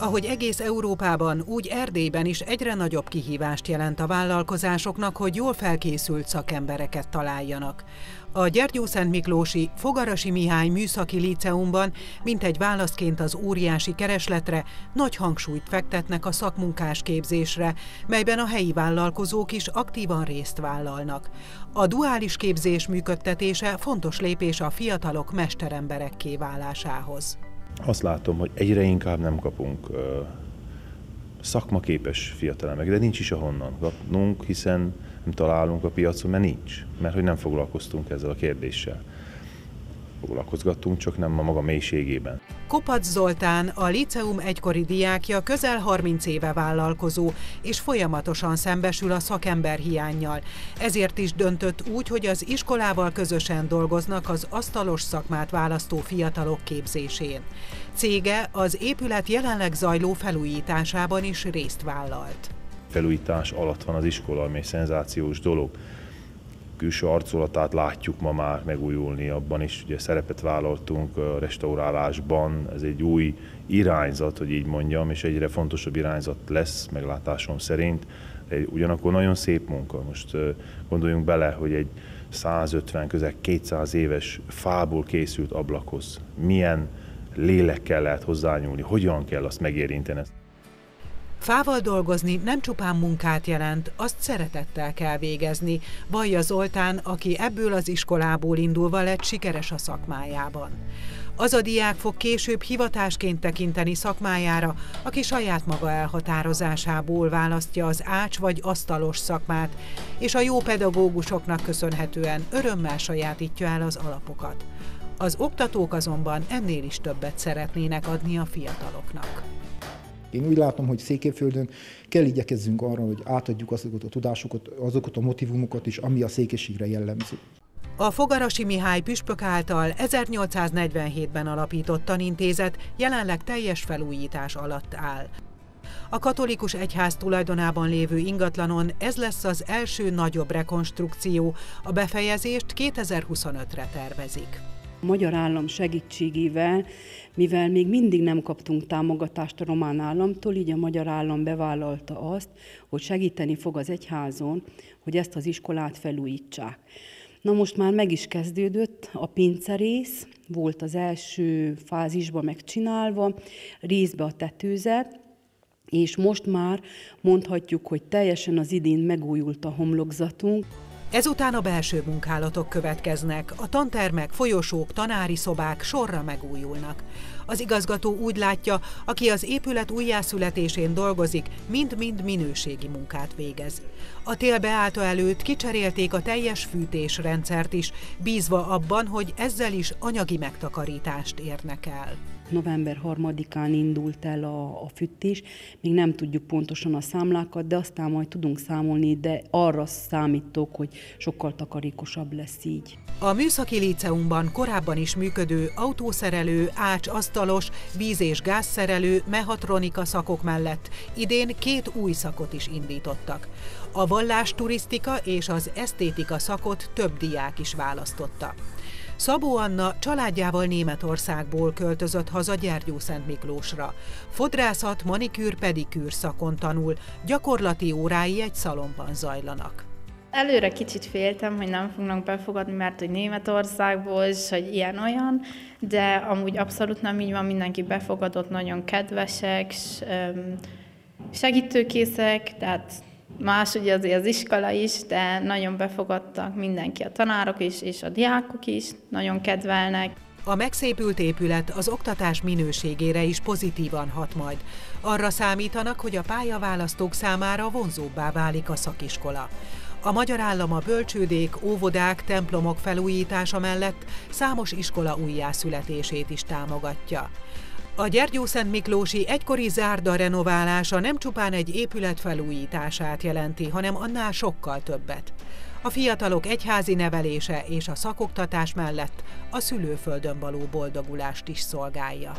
Ahogy egész Európában, úgy Erdélyben is egyre nagyobb kihívást jelent a vállalkozásoknak, hogy jól felkészült szakembereket találjanak. A Gyergyószent Miklósi Fogarasi Mihály Műszaki Líceumban, mint egy válaszként az óriási keresletre, nagy hangsúlyt fektetnek a szakmunkás képzésre, melyben a helyi vállalkozók is aktívan részt vállalnak. A duális képzés működtetése fontos lépés a fiatalok mesteremberekké válásához azt látom, hogy egyre inkább nem kapunk szakmaképes fiatalember, de nincs is ahonnan kapnunk, hiszen nem találunk a piacon, mert nincs, mert hogy nem foglalkoztunk ezzel a kérdéssel foglalkozgattunk, csak nem a maga mélységében. Kopac Zoltán, a liceum egykori diákja, közel 30 éve vállalkozó, és folyamatosan szembesül a szakember hiányjal. Ezért is döntött úgy, hogy az iskolával közösen dolgoznak az asztalos szakmát választó fiatalok képzésén. Cége az épület jelenleg zajló felújításában is részt vállalt. Felújítás alatt van az iskola, ami egy szenzációs dolog külső arcolatát látjuk ma már megújulni, abban is ugye szerepet vállaltunk a restaurálásban, ez egy új irányzat, hogy így mondjam, és egyre fontosabb irányzat lesz, meglátásom szerint. Ugyanakkor nagyon szép munka. Most gondoljunk bele, hogy egy 150, közel 200 éves fából készült ablakhoz milyen lélekkel lehet hozzányúlni, hogyan kell azt megérinteni. Fával dolgozni nem csupán munkát jelent, azt szeretettel kell végezni, vallja Zoltán, aki ebből az iskolából indulva lett sikeres a szakmájában. Az a diák fog később hivatásként tekinteni szakmájára, aki saját maga elhatározásából választja az ács vagy asztalos szakmát, és a jó pedagógusoknak köszönhetően örömmel sajátítja el az alapokat. Az oktatók azonban ennél is többet szeretnének adni a fiataloknak. Én úgy látom, hogy Székelyföldön kell igyekezzünk arra, hogy átadjuk azokat a tudásokat, azokat a motivumokat is, ami a székességre jellemző. A Fogarasi Mihály püspök által 1847-ben alapított tanintézet jelenleg teljes felújítás alatt áll. A katolikus egyház tulajdonában lévő ingatlanon ez lesz az első nagyobb rekonstrukció, a befejezést 2025-re tervezik. A magyar állam segítségével, mivel még mindig nem kaptunk támogatást a román államtól, így a magyar állam bevállalta azt, hogy segíteni fog az egyházon, hogy ezt az iskolát felújítsák. Na most már meg is kezdődött a pincerész, volt az első fázisban megcsinálva, részbe a tetőzet, és most már mondhatjuk, hogy teljesen az idén megújult a homlokzatunk. Ezután a belső munkálatok következnek, a tantermek, folyosók, tanári szobák sorra megújulnak. Az igazgató úgy látja, aki az épület újjászületésén dolgozik, mind-mind minőségi munkát végez. A tél beállta előtt kicserélték a teljes fűtésrendszert is, bízva abban, hogy ezzel is anyagi megtakarítást érnek el november 3-án indult el a, a fűtés, még nem tudjuk pontosan a számlákat, de aztán majd tudunk számolni, de arra számítok, hogy sokkal takarékosabb lesz így. A Műszaki Líceumban korábban is működő autószerelő, ács, asztalos, víz- és gázszerelő, mehatronika szakok mellett idén két új szakot is indítottak. A vallásturisztika és az esztétika szakot több diák is választotta. Szabó Anna családjával Németországból költözött haza Gyergyószent Miklósra. Fodrászat, manikűr, pedikűr szakon tanul, gyakorlati órái egy szalomban zajlanak. Előre kicsit féltem, hogy nem fognak befogadni, mert hogy Németországból, és hogy ilyen-olyan, de amúgy abszolút nem így van, mindenki befogadott, nagyon kedvesek, segítőkészek, tehát Más ugye azért az iskola is, de nagyon befogadtak mindenki, a tanárok is, és a diákok is, nagyon kedvelnek. A megszépült épület az oktatás minőségére is pozitívan hat majd. Arra számítanak, hogy a pályaválasztók számára vonzóbbá válik a szakiskola. A magyar állam a bölcsődék, óvodák, templomok felújítása mellett számos iskola újjászületését is támogatja. A Gyergyószent Miklósi egykori zárda renoválása nem csupán egy épület felújítását jelenti, hanem annál sokkal többet. A fiatalok egyházi nevelése és a szakoktatás mellett a szülőföldön való boldogulást is szolgálja.